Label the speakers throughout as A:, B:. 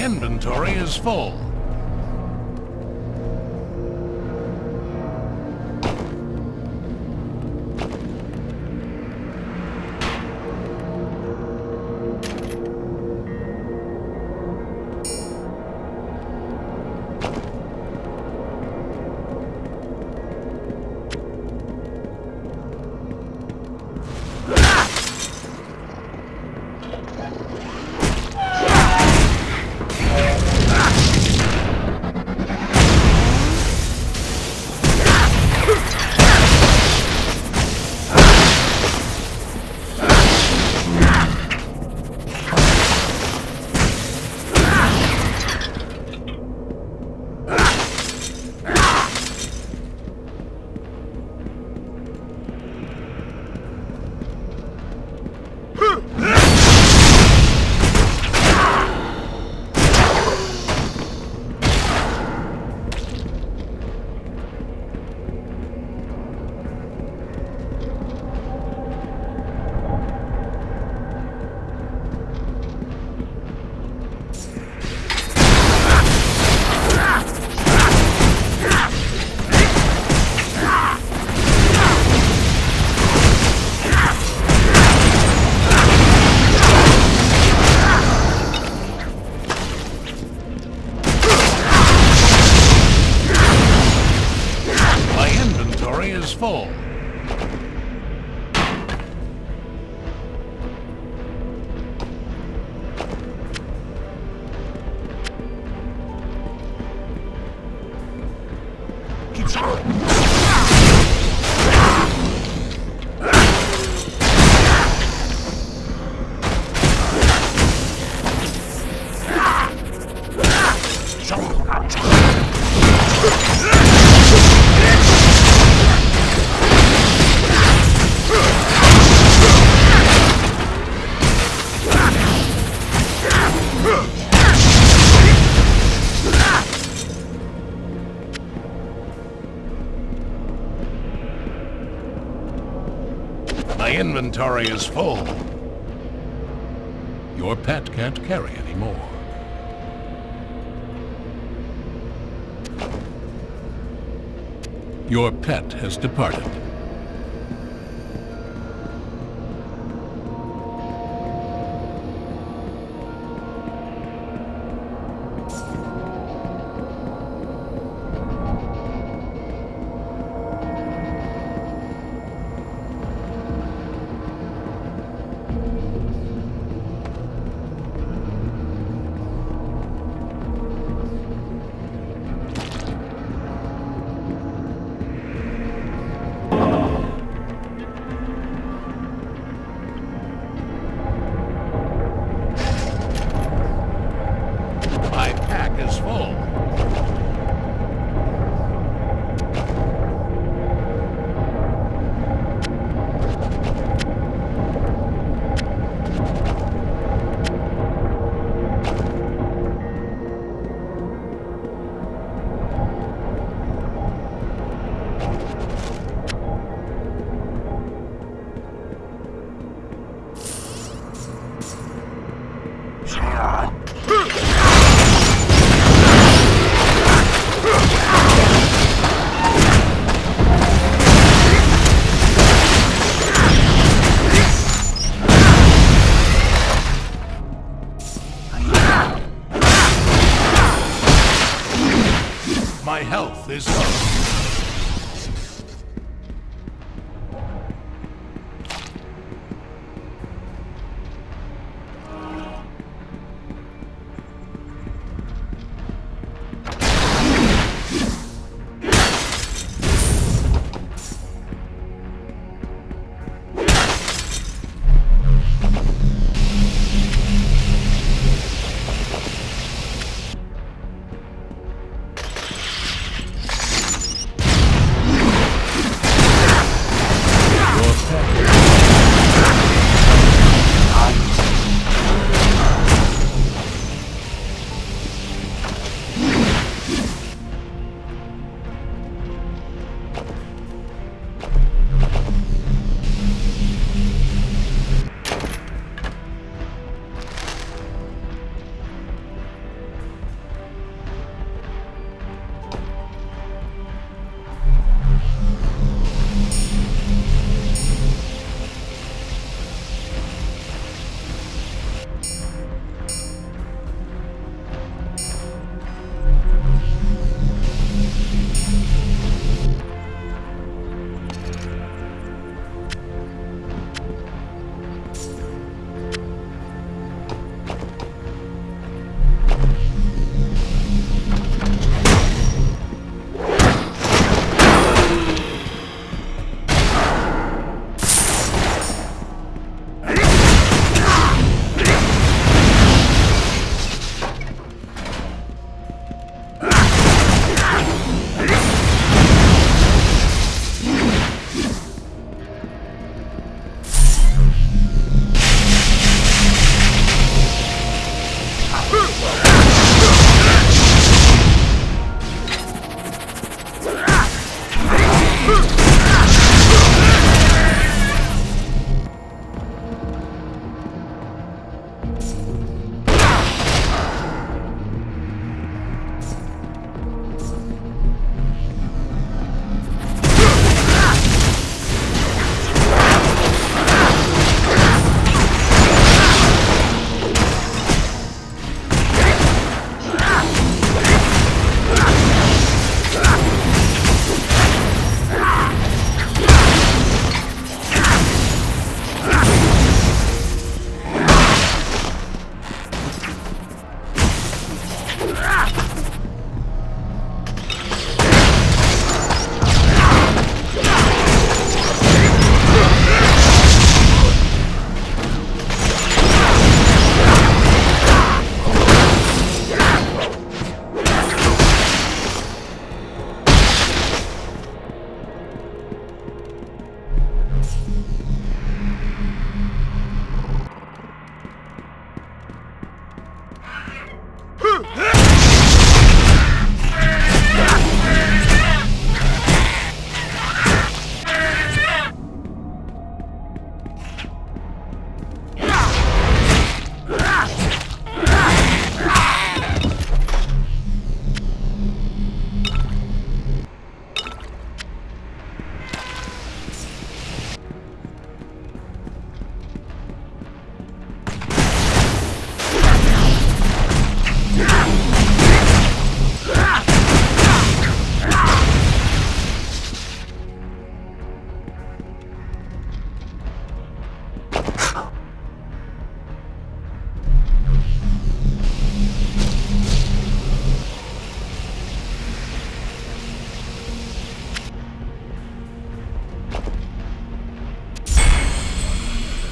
A: inventory is full. My inventory is full. Your pet can't carry anymore. Your pet has departed. Woo!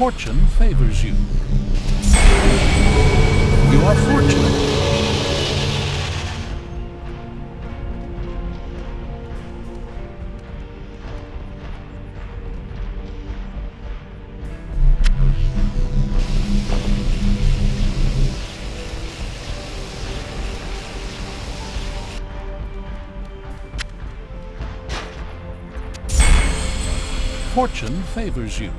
A: Fortune favors you. You are fortunate. Fortune favors you.